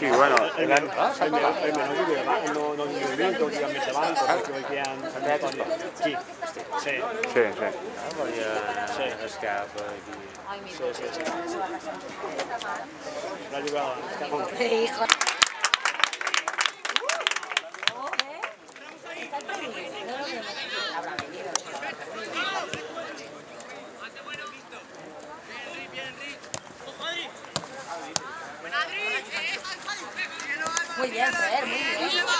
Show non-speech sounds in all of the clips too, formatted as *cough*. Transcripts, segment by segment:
Sí, bueno, El menú, més perquè. Aquí, sí, sí, sí. Sí. escapa sí, sí, sí. La jugada, Muy bien, Fer, muy bien.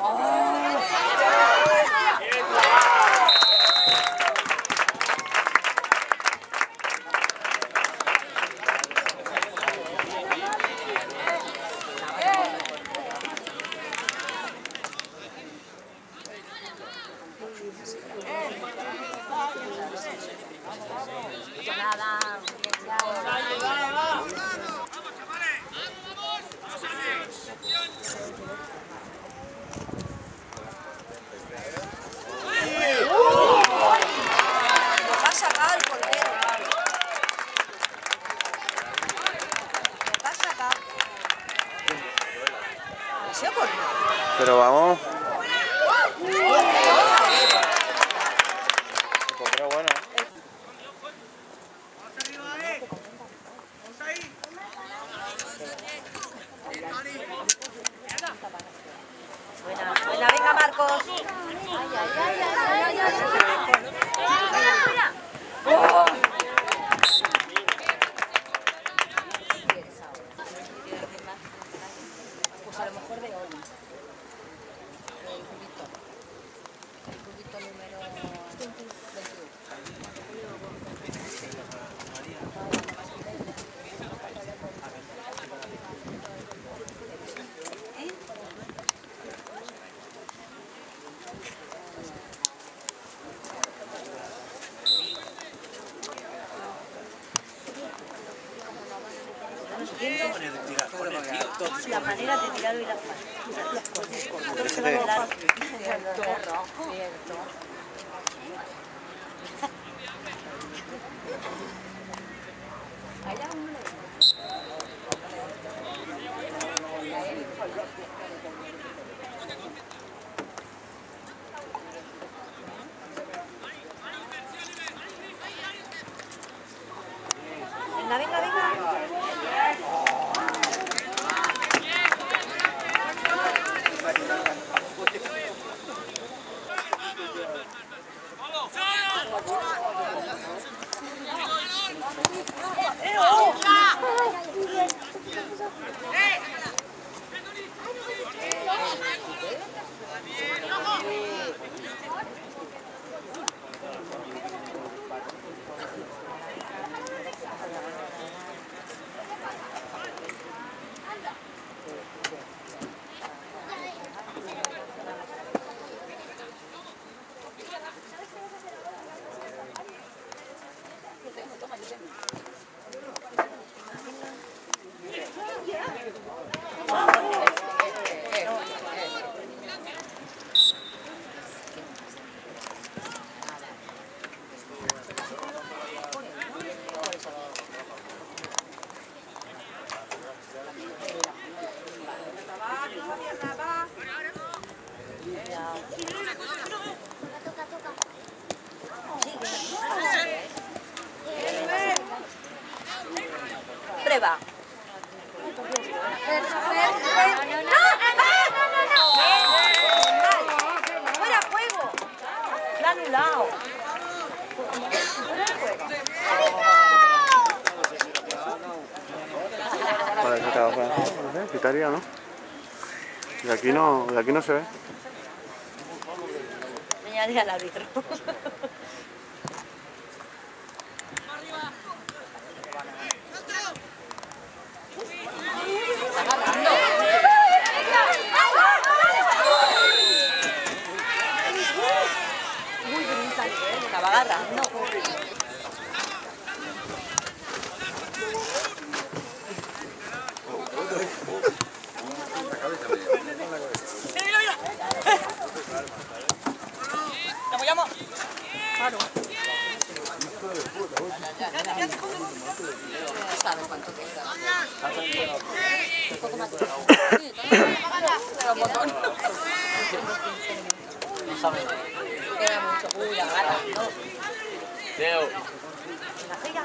Oh. Vamos. Pero bueno. Buena, buena, venga Marcos. Ay, ay, ay, ay, ay, ay, ay. ¡Oh! Pues a lo mejor de hoy. El cubito. El cubito número 21. La manera de tirarlo y la Venga, Prueba. ¡Fuera juego! ¡La anulado! Vale, No sé, quitaría, ¿no? De aquí no, de aquí no se ve. Añade al árbitro. *laughs* ¿eh? Estaba agarrando. No sabe cuánto queda. Un poco más. Pero un montón. Queda mucho. Uy, la gala. No. La gira.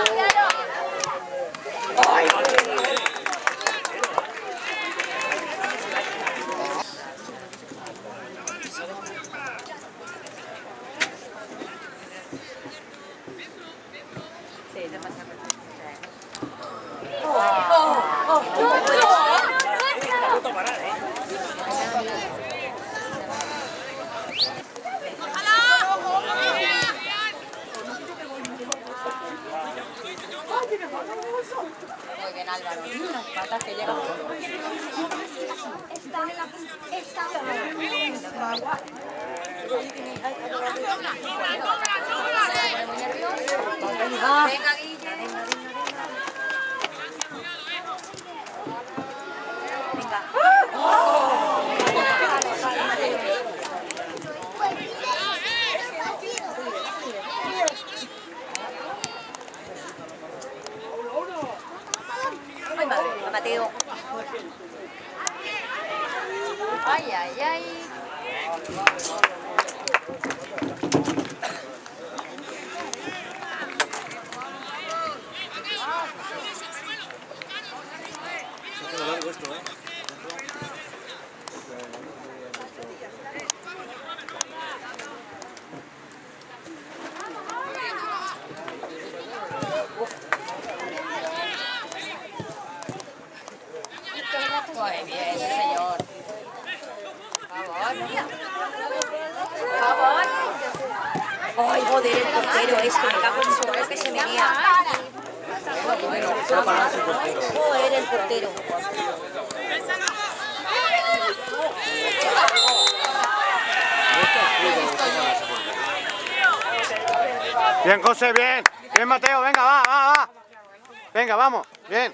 Sí, Venga, Guille. Venga. Ay, Ay, ay, ay. Muy bien, señor. Ay, joder, el portero este, me cago en su que se me guía. Joder, el portero. Bien, José, bien. Bien, Mateo, venga, va, va, va. Venga, vamos, bien.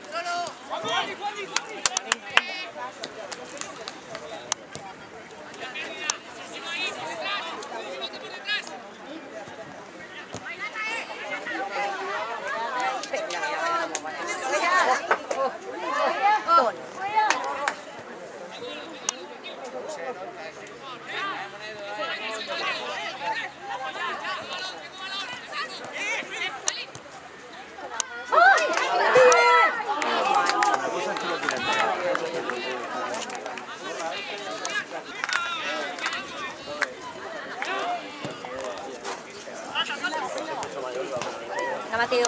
Ha.